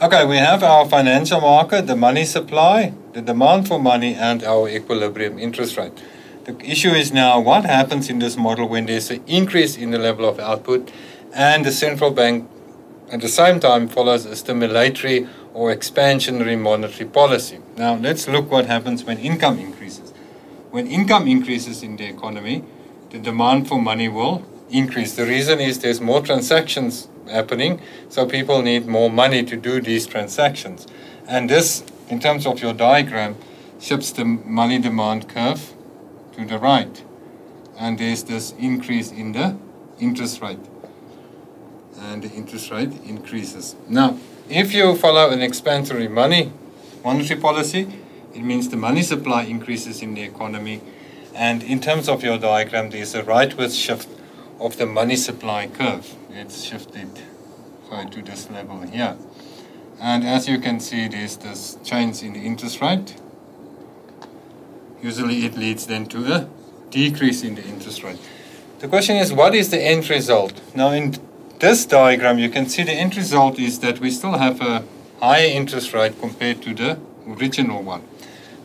Okay, we have our financial market, the money supply, the demand for money, and our equilibrium interest rate. The issue is now what happens in this model when there's an increase in the level of output and the central bank at the same time follows a stimulatory or expansionary monetary policy. Now let's look what happens when income increases. When income increases in the economy, the demand for money will increase. The reason is there's more transactions happening, so people need more money to do these transactions. And this, in terms of your diagram, shifts the money demand curve to the right. And there's this increase in the interest rate. And the interest rate increases. Now, if you follow an expansionary money monetary policy, it means the money supply increases in the economy. And in terms of your diagram, there's a rightward shift of the money supply curve. It's shifted to this level here. And as you can see, there's this change in the interest rate usually it leads then to a decrease in the interest rate. The question is, what is the end result? Now, in this diagram, you can see the end result is that we still have a higher interest rate compared to the original one.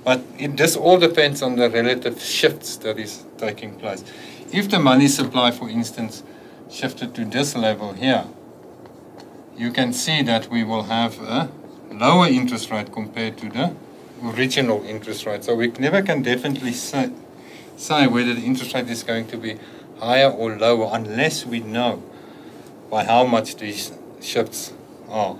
But it, this all depends on the relative shifts that is taking place. If the money supply, for instance, shifted to this level here, you can see that we will have a lower interest rate compared to the original interest rate. So we never can definitely say, say whether the interest rate is going to be higher or lower unless we know by how much these shifts are.